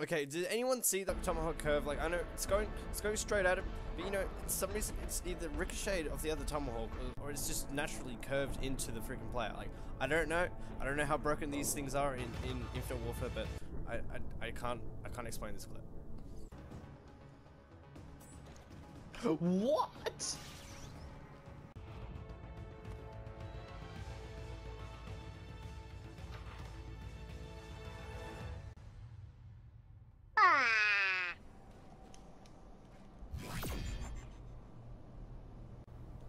Okay, did anyone see that tomahawk curve? Like, I know it's going, it's going straight at it, but you know, it's some reason it's either ricocheted off the other tomahawk, or, or it's just naturally curved into the freaking player. Like, I don't know, I don't know how broken these things are in, in Infinite Warfare, but I, I, I can't, I can't explain this clip. What?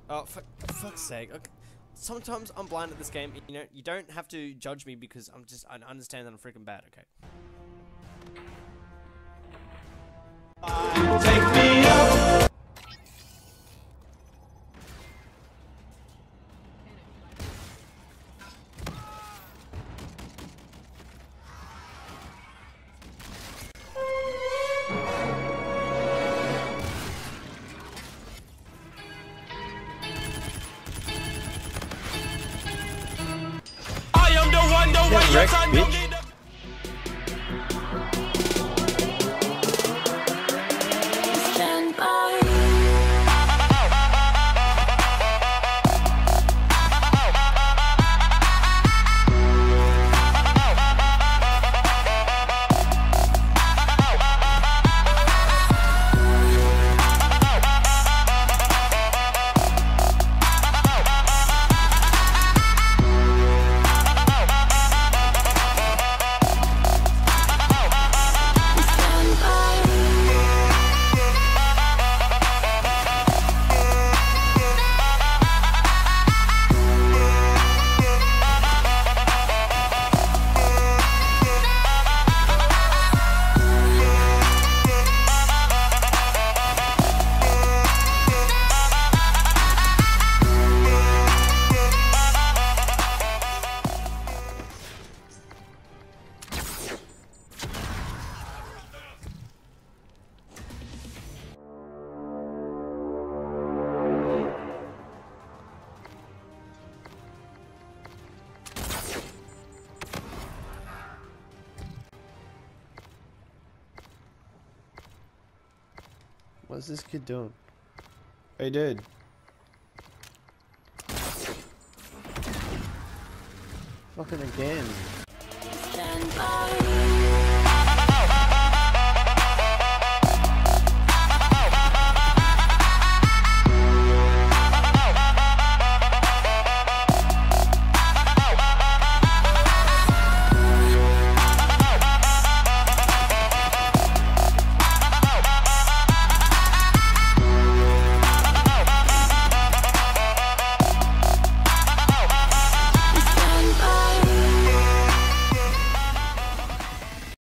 Oh, for, fuck's sake. Okay. Sometimes I'm blind at this game. You know, you don't have to judge me because I'm just, I understand that I'm freaking bad, okay? Wrecked, bitch. What's this kid doing? Hey, dude. Fucking again. Stand by.